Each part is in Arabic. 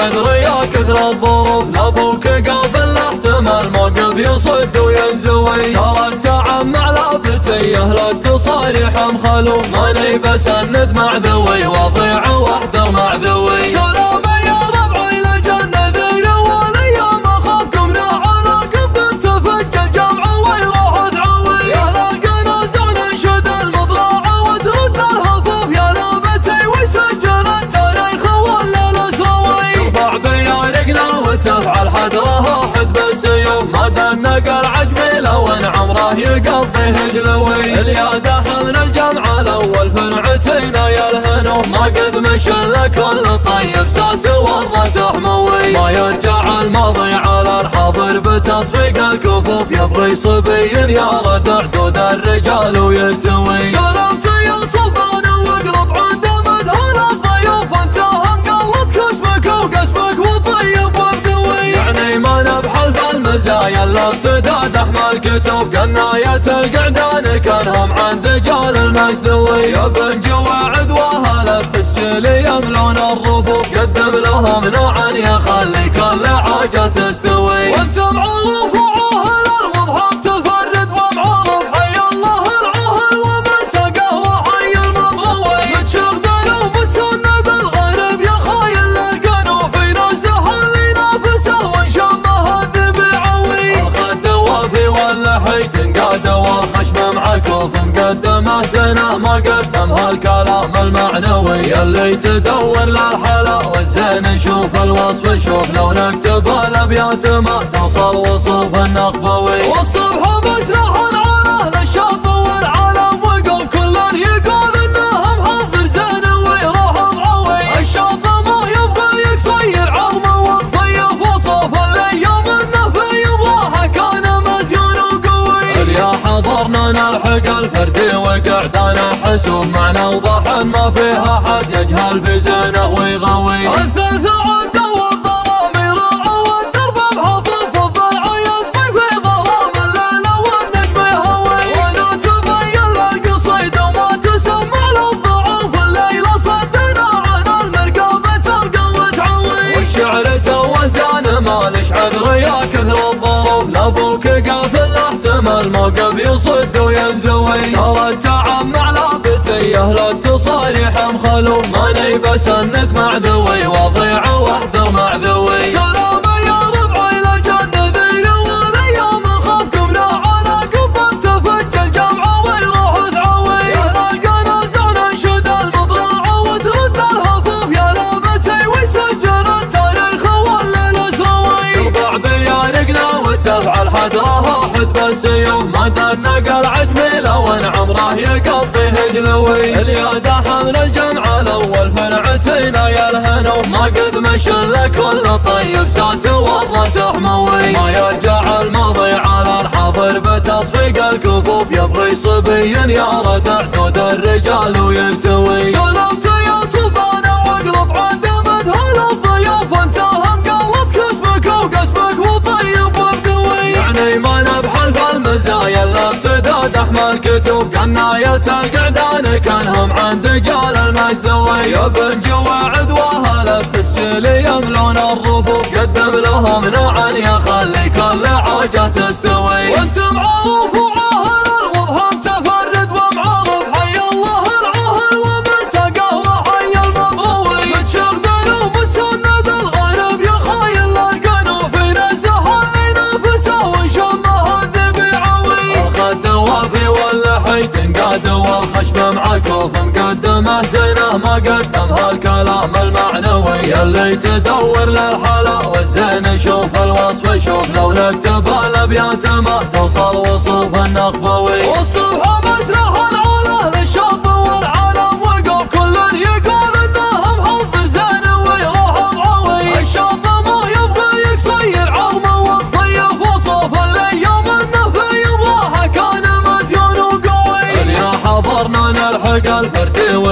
عذر يا كثر الظروف لابوك قافل احتمال موقف يصد وينزوي. ترى التعمع لابتي أهل التصاريح مخلوف ماني بسند مع ذوي وضيع واحذر مع وتفعل حدرها حد بالسيوف ما دنق العجمي لو ان عمره يقضي هجلوي. الياده حضن الجمعه الأول فرعتينا يا الهنو ما قد مشى كل طيب ساس والراس حموي ما يرجع الماضي على الحاضر بتصفيق الكفوف يبغي صبي يا ردع دود الرجال ويرتوي سلامتي نبحل المزايا الا ابتداد احمال كتب قناية القعدان كانهم عند جال المجدوي يا بن جواعد واهل التسجيل يملون الرفوف؟ قدم لهم نوعا يخلي كل حاجة تستوي واللحي تنقاد والخشم معكوف مقدمه زينه ما قدم هالكلام المعنوي اللي تدور للحلا والزين شوف الوصف شوف لو نكتب الابيات ما توصل وصوف النخبوي والصبح بسرح الفردي وقعدنا حسوب معنا وضحن ما فيها حد يجهل في زينه ويغوي الثلث عد والظلام يراعى والدرب بحفظ الضلع يسبي في ظلام الليل والنجم يهوي. وأنا تبين للقصيد وما تسمع للضعوف الليل صدنا عن المرقبة ترقى وتعوي. والشعر توزان مالش عذر يا كثر الظروف. لابوك قافل احتمال موقف يصد وينزوي ترى التعمع لابتي أهل التصاريح مخلوف ماني بسند مع ذوي وضيع واحذر مع ذوي سلام يا ربعي لجنة ذي والايام اخافكم على قب تفجل جمعه ويروح تعوي يا للقناص ننشد المطلع وترد الهفوف يا لابتي ويسجل التاريخ ولا الاسراوي ترفع بيارقنا وتفعل حدرها حد بالسيوف ما دنق العجمي لو ان عمره يقضي هجلوي. الياده حمل الجمعه الأول فرعتينا يا الهنو ما قد مشى كل طيب ساس والراس حموي ما يرجع الماضي على الحاضر بتصفيق الكفوف يبغي صبي يا ردع دود الرجال ويرتوي ابتداد احمال كتب قناية القعدان كانهم عند جال المجدوي يا بن جواعد واهل التسجيل يملون الرفوف. قدم لهم نوعا يخلي كل حاجة تستوي. وانت معروف مقدمه زينة ما قدم هالكلام المعنوي اللي تدور للحلا. والزين شوف الوصف شوف لو نكتب الابيات ما توصل وصوف النخبوي. والصبح مسرح العلا للشاب والعالم وقف كل يقول إنهم حضر زين ويروح بعوي الشاب ما يبغى يقصير عظمه وخفيف وصوف الأيام انه في يبغاها كان مزيون وقوي. اليا حضرنا نلحق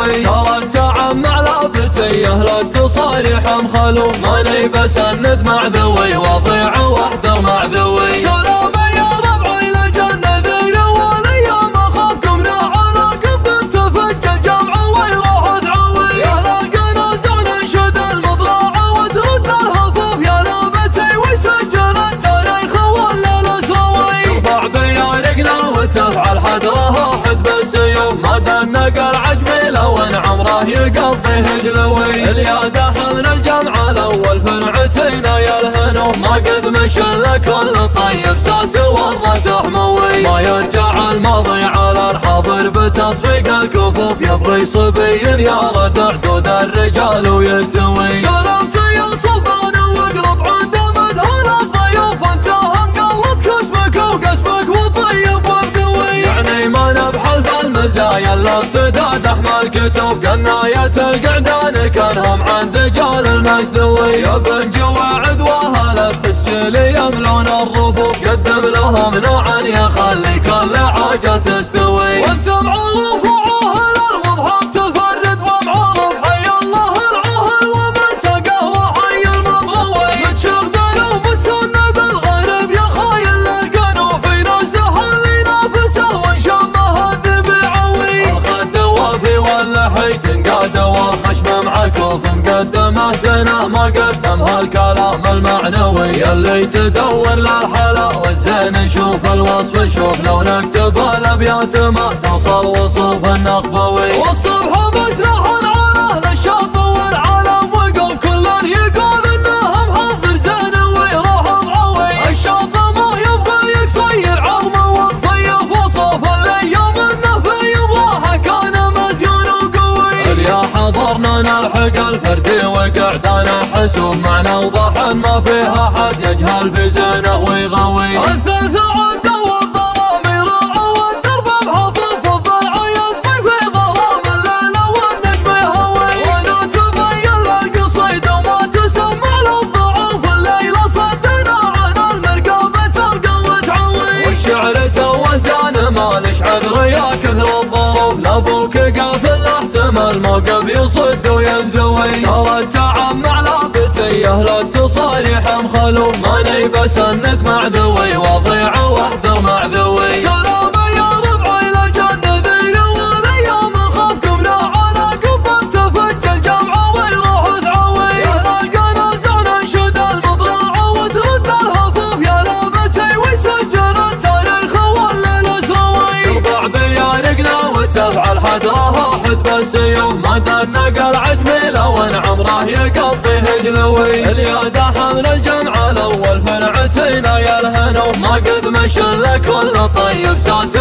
وينزوي ترى التعمع لابتي أهل التصاريح مخلو ماني بسند مع ذوي وضيع واحذر مع ذوي. العجمي لو ان عمره يقضي هجلوي. الياده حضن الجمع الأول فرعتينا يا الهنو. ما قد مشى كل طيب ساس والراس حموي ما يرجع الماضي على الحاضر بتصفيق الكفوف. يبغي صبي يا ردع دود الرجال ويلتوي. سلامتي المزايا الا ابتداد احمال كتب قناية القعدان كانهم عند جال المكذوي يا بن جواعد وأهل التسجيل يملون الرفوف. قدم لهم نوعا يخلي كل حاجة تستوي قدم هالكلام المعنوي اللي تدور للحلا والزين شوف الوصف شوف لو نكتب الأبيات ما توصل وصوف النخبوي. والصبح بسرح على للشاب والعالم وقف كل يقول إنهم حضر زين ويروح بعوي الشاب ما يبغى يقصير عظمه وخفيف وصوف الأيام انه في يبغاها كان مزيون وقوي. اليا حضرنا نلحق الفردي وقعدنا حسوب معنا وضحن ما فيها حد يجهل في زينه ويغوي. الثلث عد والظلام يراعى والدرب بحفظ الضلع يسبي في ظلام الليل والنجم يهوي وأنا تبين للقصيد وما تسمع للضعوف الليلة صدنا عن المرقبة ترقى وتعوي. والشعر توزان مالش عذر يا كثر الظروف. لابوك قافل احتمال موقف يصد بسند مع ذوي وضيع واحذر مع ذوي. سلام يا ربعي لجنة ذي والايام اخافكم لا على قب تفجل جمعه ويروح تعوي يا القناص ننشد المطلع وترد الهفوف يا لابتي ويسجل التاريخ ولا الاسراوي ترفع بيارقنا وتفعل حدرها حد بالسيوف ما دنق العجمي لو ان عمره يقضي هجلوي الياده حمل الجمع الأول فرعتينا يا الهنو ما قد مشى كل طيب ساس